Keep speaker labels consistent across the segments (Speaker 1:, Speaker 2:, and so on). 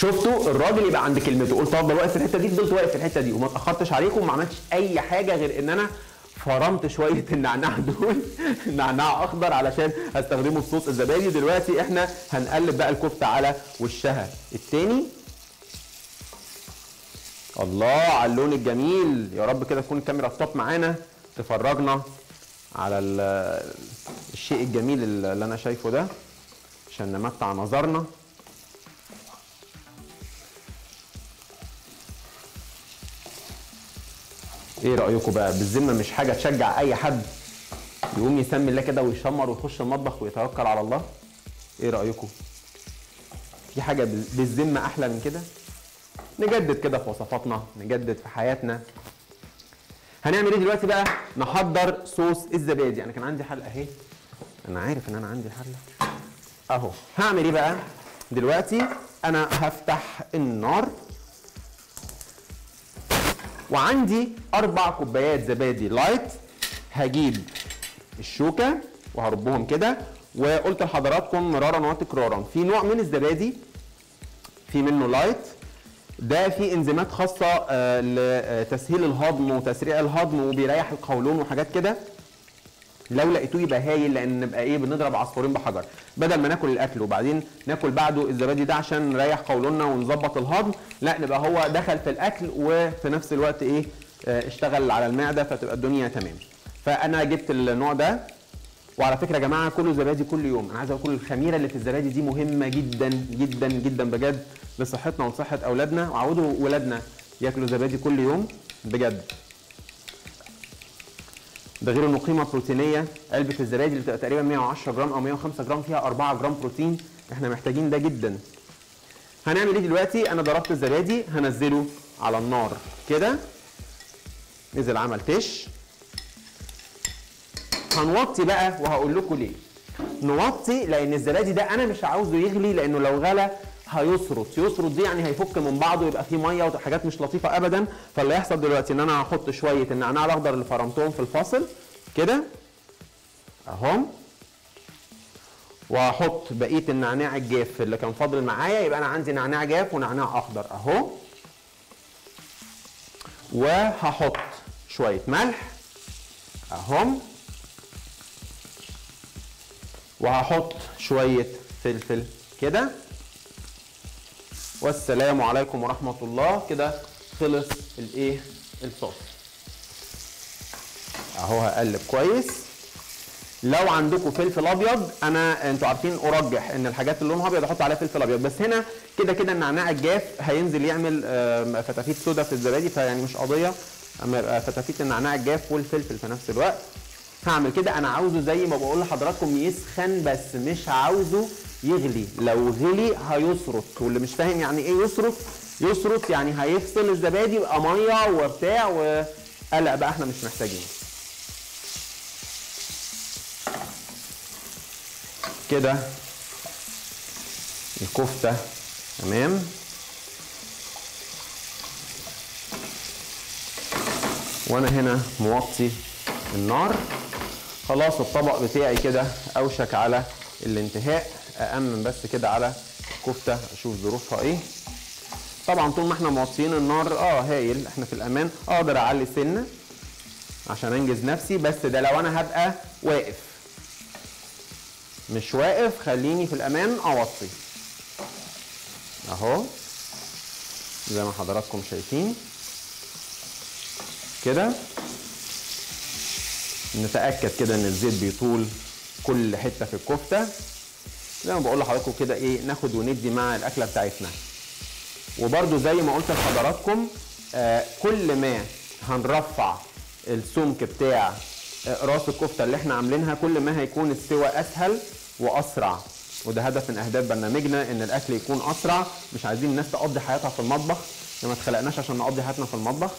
Speaker 1: شفتوا الراجل يبقى عند كلمته قلت افضل واقف في الحتة دي فضلت واقف في الحتة دي وما اتأخرتش عليكم وما عملتش أي حاجة غير إن أنا فرمت شوية النعناع دول نعناع أخضر علشان هستخدمه في صوص الزبادي. دلوقتي إحنا هنقلب بقى الكفتة على وشها. التاني. الله على اللون الجميل. يا رب كده تكون الكاميرا ستوب معانا. تفرجنا على ال- الشيء الجميل اللي أنا شايفه ده عشان نمتع نظرنا. إيه رايكم بقى؟ بالذمة مش حاجة تشجع أي حد يقوم يسمي الله كده ويشمر ويخش المطبخ ويتوكل على الله؟ إيه رايكم في حاجة بال- بالذمة أحلى من كده؟ نجدد كده في وصفاتنا نجدد في حياتنا. هنعمل إيه دلوقتي بقى؟ نحضر صوص الزبادي. أنا كان عندي حله أهي. أنا عارف إن أنا عندي حله أهو. هعمل إيه بقى؟ دلوقتي أنا هفتح النار. وعندي أربع كوبايات زبادي light هجيب الشوكة وهضربهم كده وقلت لحضراتكم مرارا وتكرارا في نوع من الزبادي في منه light ده فيه إنزيمات خاصة آه، لتسهيل الهضم وتسريع الهضم وبيريح القولون وحاجات كده. لو لقيتوه يبقى هايل لأن نبقى إيه بنضرب عصفورين بحجر. بدل ما ناكل الأكل وبعدين ناكل بعده الزبادي ده عشان نريح قولوننا ونظبط الهضم لا نبقى هو دخل في الأكل وفي نفس الوقت إيه آه، اشتغل على المعدة فتبقى الدنيا تمام. فأنا جبت النوع ده. وعلى فكرة يا جماعة كلوا زبادي كل يوم. أنا عايز أقول الخميرة اللي في الزبادي دي مهمة جدا جدا جدا بجد لصحتنا وصحه أولادنا. وعودوا ولادنا ياكلوا زبادي كل يوم بجد. ده غير إنه قيمة بروتينية. علبه الزبادي اللي بتبقى تقريبا 110 جرام أو 105 جرام فيها 4 جرام بروتين. إحنا محتاجين ده جدا. هنعمل إيه دلوقتي؟ أنا ضربت الزبادي هنزله على النار. كده؟ نزل عمل تش. هنوطي بقى وهقول لكم ليه. نوطي لأن الزبادي ده أنا مش عاوزه يغلي لأنه لو غلى هيسرط يسرط دي يعني هيفك من بعضه ويبقى فيه مية وحاجات مش لطيفة ابدا. فاللي هيحصل دلوقتي إن أنا هحط شوية النعناع الأخضر اللي فرمتهم في الفاصل كده أهم. وهحط بقية النعناع الجاف اللي كان فاضل معايا. يبقى أنا عندي نعناع جاف ونعناع أخضر اهو وهحط شوية ملح أهم. وهحط شوية فلفل كده. والسلام عليكم ورحمة الله. كده خلص الايه؟ الصوص اهو هقلب كويس. لو عندكم فلفل أبيض أنا أنتوا عارفين أرجح إن الحاجات اللي لونها أبيض أحط عليها فلفل أبيض. بس هنا كده كده النعناع الجاف هينزل يعمل فتافيت سودا في الزبادي فيعني مش قضية. أما يبقى فتافيت النعناع الجاف والفلفل في نفس الوقت. هعمل كده. أنا عاوزه زي ما بقول لحضراتكم يسخن بس مش عاوزه يغلي. لو غلي هيسرط واللي مش فاهم يعني إيه يسرط يسرط يعني هيفصل الزبادي يبقى مية وبتاع وقلق بقى إحنا مش محتاجينه كده. الكفتة. تمام. وأنا هنا موطي النار. خلاص الطبق بتاعي كده أوشك على الانتهاء. أأمن بس كده على الكفته أشوف ظروفها إيه. طبعا طول ما إحنا موطيين النار آه هايل إحنا في الأمان أقدر أعلي سنه عشان أنجز نفسي بس ده لو أنا هبقى واقف. مش واقف خليني في الأمان أوطي. أهو. زي ما حضراتكم شايفين. كده. نتأكد كده إن الزيت بيطول كل حتة في الكفتة. زي ما بقول لحضراتكم كده إيه ناخد وندي مع الأكلة بتاعتنا. وبرده زي ما قلت لحضراتكم آه كل ما هنرفع السمك بتاع آه راس الكفتة اللي إحنا عاملينها كل ما هيكون السوى أسهل وأسرع. وده هدف من أهداف برنامجنا إن الأكل يكون أسرع. مش عايزين الناس تقضي حياتها في المطبخ. ما اتخلقناش عشان نقضي حياتنا في المطبخ.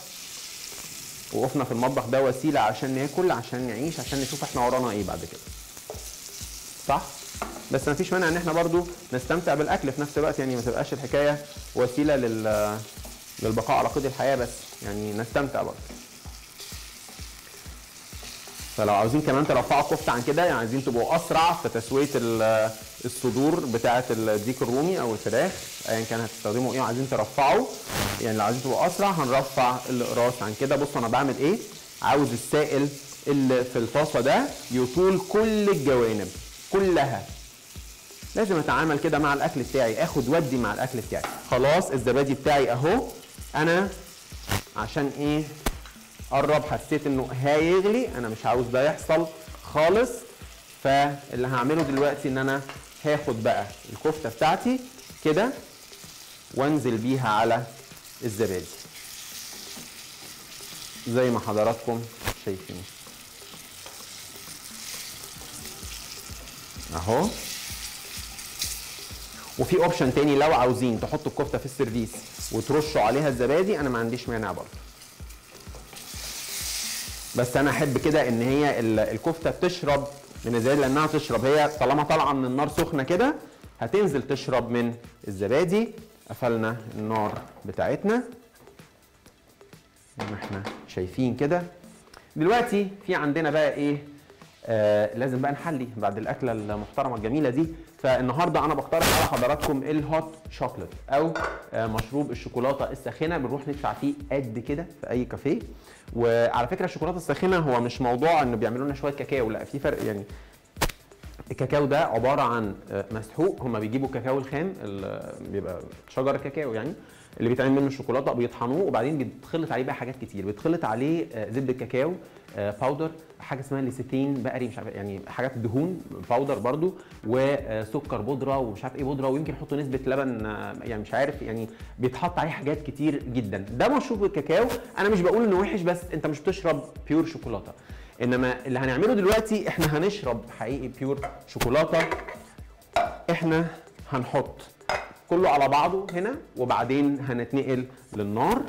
Speaker 1: وقفنا في المطبخ ده وسيلة عشان ناكل عشان نعيش عشان نشوف إحنا ورانا إيه بعد كده. صح؟ بس ما فيش مانع إن إحنا برضو نستمتع بالأكل في نفس الوقت يعني ما تبقاش الحكاية وسيلة لل للبقاء على قيد الحياة بس يعني نستمتع برضو. فلو عاوزين كمان ترفعوا الكفتة عن كده يعني عايزين تبقوا أسرع في تسوية ال- الصدور بتاعة الديك الرومي أو الفراخ ايا كان هتستخدموا إيه وعايزين ترفعوا يعني لو عايزين تبقوا أسرع هنرفع الاقراص عن كده. بصوا أنا بعمل إيه عاوز السائل اللي في الطاسه ده يطول كل الجوانب كلها. لازم اتعامل كده مع الأكل بتاعي آخد ودي مع الأكل بتاعي. خلاص الزبادي بتاعي أهو. أنا عشان إيه؟ قرب حسيت إنه هيغلي أنا مش عاوز ده يحصل خالص. فاللي هعمله دلوقتي إن أنا هاخد بقى الكفتة بتاعتي كده وأنزل بيها على الزبادي. زي ما حضراتكم شايفين أهو. وفي option تاني لو عاوزين تحطوا الكفته في ال service وترشوا عليها الزبادي أنا ما عنديش مانع برضه. بس أنا أحب كده إن هي ال- الكفته بتشرب من الزبادي لأنها تشرب. هي طالما طالعة من النار سخنة كده هتنزل تشرب من الزبادي. قفلنا النار بتاعتنا. زي ما إحنا شايفين كده. دلوقتي في عندنا بقى إيه؟ آه لازم بقى نحلي بعد الأكلة المحترمة الجميلة دي. فالنهاردة أنا بقترح على حضراتكم ال hot chocolate أو آه مشروب الشوكولاتة الساخنة. بنروح ندفع فيه قد كده في أي كافيه. وعلى فكرة الشوكولاتة الساخنة هو مش موضوع إنه بيعملوا لنا شوية كاكاو لا في فرق يعني. الكاكاو ده عبارة عن آه، مسحوق. هما بيجيبوا الكاكاو الخام ال- بيبقى شجر الكاكاو يعني. اللي بيتعمل منه الشوكولاتة بيطحنوه وبعدين بيتخلط عليه بقى حاجات كتير. بيتخلط عليه آه، زبدة كاكاو آه، powder حاجة اسمها ليسيثين بقري مش عارف يعني حاجات دهون powder برضو وسكر بودرة ومش عارف إيه بودرة ويمكن يحطوا نسبة لبن آه، يعني مش عارف يعني بيتحط عليه حاجات كتير جدا. ده مشروب الكاكاو. أنا مش بقول إنه وحش بس أنت مش بتشرب pure شوكولاتة. إنما اللي هنعمله دلوقتي إحنا هنشرب حقيقي pure شوكولاتة. إحنا هنحط كله على بعضه هنا وبعدين هنتنقل للنار.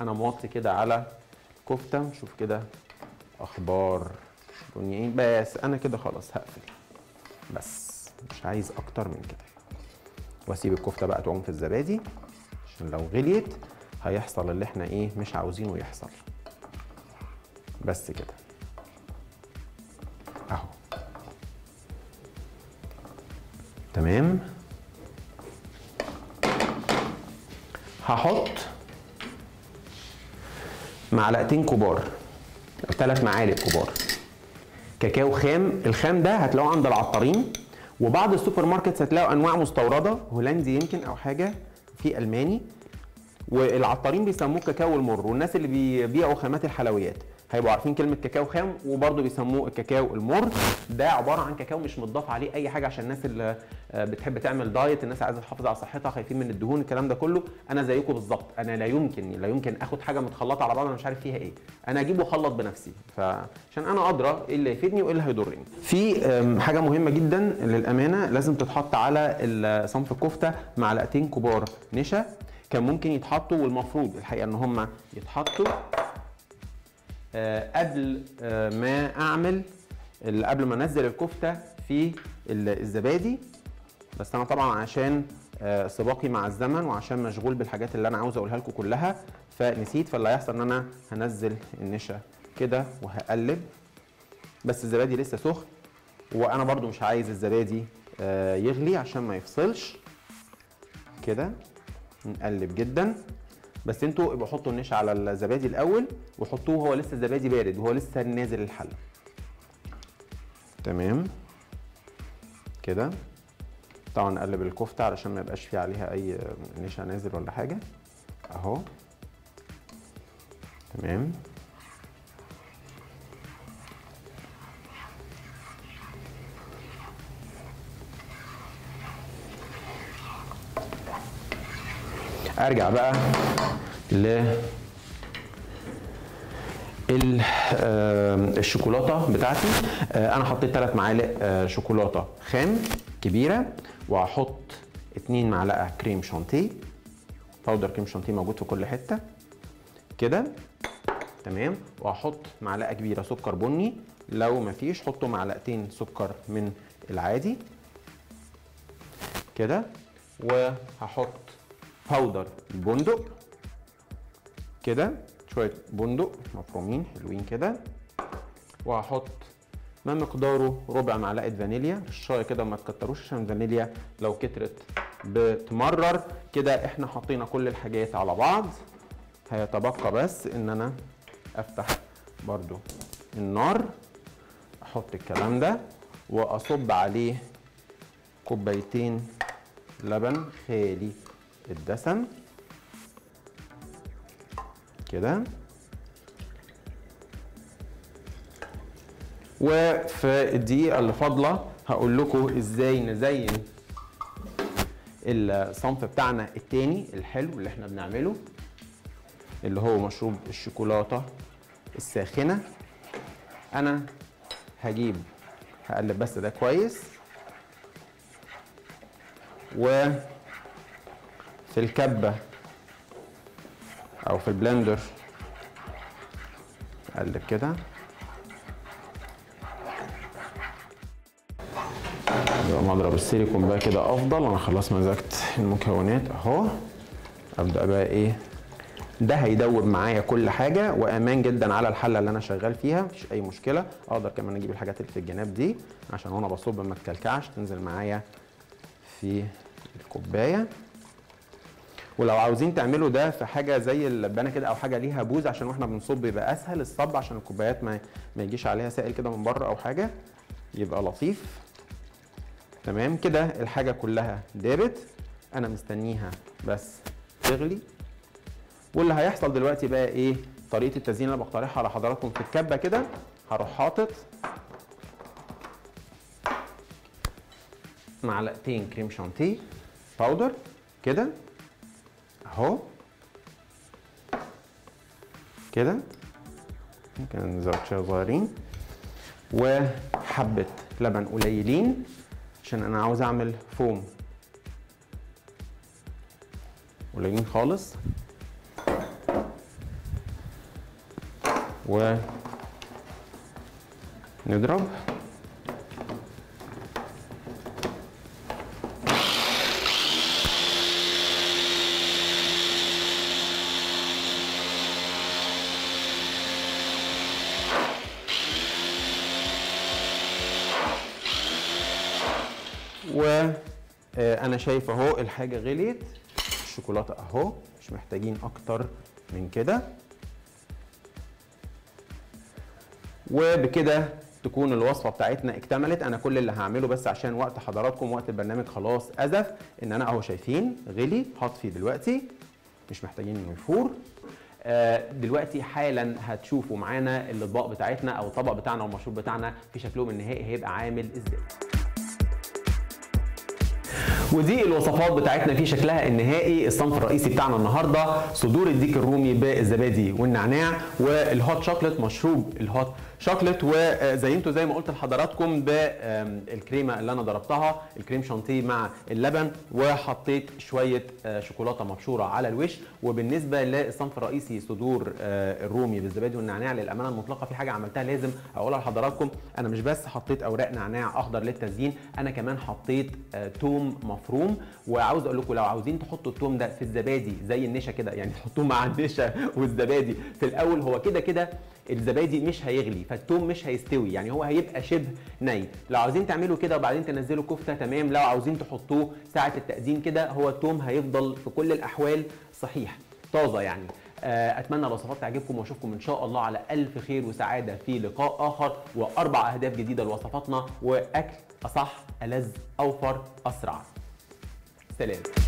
Speaker 1: أنا موطي كده على كفتة نشوف كده أخبار. دنيا بس أنا كده خلاص هقفل. بس مش عايز أكتر من كده. وأسيب الكفتة بقى تعوم في الزبادي عشان لو غليت هيحصل اللي إحنا إيه مش عاوزينه يحصل. بس كده. أهو. تمام؟ هحط معلقتين كبار ثلاث معالق كبار. كاكاو خام الخام ده هتلاقوه عند العطارين وبعض ال supermarkets هتلاقوا أنواع مستوردة هولندي يمكن أو حاجة في ألماني والعطارين بيسموه كاكاو المر والناس اللي بيبيعوا خامات الحلويات. هيبقوا عارفين كلمة كاكاو خام وبرضه بيسموه الكاكاو المر. ده عبارة عن كاكاو مش متضاف عليه أي حاجة عشان الناس اللي آه، بتحب تعمل دايت الناس عايزة تحافظ على صحتها خايفين من الدهون الكلام ده كله. أنا زيكم بالظبط. أنا لا يمكن لا يمكن أخد حاجة متخلطة على بعض أنا مش عارف فيها إيه. أنا أجيب وأخلط بنفسي. فعشان أنا أدرى إيه اللي يفيدني وإيه اللي هيضرني. في حاجة مهمة جدا للأمانة. لازم تتحط على صنف الكفتة معلقتين كبار نشا. كان ممكن يتحطوا والمفروض الحقيقة إن هم يتحطوا. قبل آه، ما أعمل قبل ما أنزل الكفتة في ال- الزبادي. بس أنا طبعا عشان آه، سباقي مع الزمن وعشان مشغول بالحاجات اللي أنا عاوز أقولها لكم كلها فنسيت فاللي هيحصل إن أنا هنزل النشا كده وهقلب. بس الزبادي لسه سخن وأنا برضو مش عايز الزبادي آه، يغلي عشان ما يفصلش. كده نقلب جدا. بس أنتوا ابقوا حطوا النشا على الزبادي الأول وحطوه وهو لسه الزبادي بارد وهو لسه نازل الحله تمام. كده؟ طبعا نقلب الكفتة علشان ما يبقاش في عليها أي نشا نازل ولا حاجة. أهو. تمام. أرجع بقى ل ال- الشوكولاتة بتاعتي. آه، أنا حطيت ثلاث معالق آه، شوكولاتة خام كبيرة وهحط اتنين معلقة كريم شانتيه. باودر كريم شانتيه موجود في كل حتة. كده؟ تمام. وهحط معلقة كبيرة سكر بني. لو مفيش حطوا معلقتين سكر من العادي. كده؟ وهحط باودر بندق كده شوية بندق مفرومين حلوين كده وهحط ما مقداره ربع معلقه فانيليا الشاي كده ما تكتروش عشان الفانيليا لو كترت بتمرر كده إحنا حطينا كل الحاجات على بعض هيتبقى بس ان أنا افتح برضو النار أحط الكلام ده واصب عليه كوبايتين لبن خالي الدسم. كده. وفي الدقيقة اللي فاضلة هقول لكم إزاي نزين الصنف بتاعنا التاني الحلو اللي إحنا بنعمله اللي هو مشروب الشوكولاتة الساخنة. أنا هجيب هقلب بس ده كويس. و في الكبة أو في البلندر. اقلب كده. يبقى مضرب السيليكون بقى كده أفضل. أنا خلاص مزجت المكونات أهو. أبدأ بقى إيه؟ ده هيدوب معايا كل حاجة. وأمان جدا على الحلة اللي أنا شغال فيها. مفيش أي مشكلة. أقدر كمان أجيب الحاجات اللي في الجناب دي. عشان وأنا بصب ما تكلكعش. تنزل معايا في الكوباية. ولو عاوزين تعملوا ده في حاجة زي اللبانة كده أو حاجة ليها بوز عشان وإحنا بنصب يبقى أسهل الصب عشان الكوبايات ما ما يجيش عليها سائل كده من بره أو حاجة يبقى لطيف. تمام؟ كده الحاجة كلها دابت. أنا مستنيها بس تغلي. واللي هيحصل دلوقتي بقى إيه؟ طريقة التزيين اللي بقترحها على حضراتكم في الكبة كده هروح حاطط معلقتين كريم شانتيه باودر كده. اهو. كده. ممكن نزود شوية صغيرين. وحبة لبن قليلين عشان أنا عاوز أعمل فوم. قليلين خالص. و نضرب. وأنا شايف اهو الحاجة غليت. الشوكولاتة اهو مش محتاجين أكتر من كده. وبكده تكون الوصفة بتاعتنا اكتملت. أنا كل اللي هعمله بس عشان وقت حضراتكم وقت البرنامج خلاص أزف إن أنا أهو شايفين غلي هطفي دلوقتي مش محتاجين انه يفور آه، دلوقتي حالا هتشوفوا معانا الأطباق بتاعتنا أو الطبق بتاعنا والمشروب بتاعنا في شكلهم النهائي هيبقى عامل إزاي. ودي الوصفات بتاعتنا في شكلها النهائي الصنف الرئيسي بتاعنا النهارده صدور الديك الرومي بالزبادي والنعناع وال hot chocolate مشروب ال hot chocolate وزينته زي ما قلت لحضراتكم بالكريمه اللي أنا ضربتها الكريم شانتيه مع اللبن وحطيت شوية آه، شوكولاتة مبشورة على الوش. وبالنسبة للصنف الرئيسي صدور آه، الرومي بالزبادي والنعناع للأمانة المطلقة في حاجة عملتها لازم أقولها لحضراتكم. أنا مش بس حطيت أوراق نعناع أخضر للتزيين أنا كمان حطيت آه، توم مفروم. وعاوز أقول لكم لو عاوزين تحطوا التوم ده في الزبادي زي النشا كده يعني تحطوه مع النشا والزبادي في الأول هو كده كده الزبادي مش هيغلي فالتوم مش هيستوي يعني هو هيبقى شبه ني. لو عاوزين تعملوا كده وبعدين تنزلوا كفتة تمام. لو عاوزين تحطوه ساعة التقديم كده هو التوم هيفضل في كل الأحوال صحيح طازة يعني. آه، أتمنى الوصفات تعجبكم وأشوفكم إن شاء الله على ألف خير وسعادة في لقاء آخر وأربع أهداف جديدة لوصفاتنا وأكل أصح ألذ أوفر أسرع. excelente.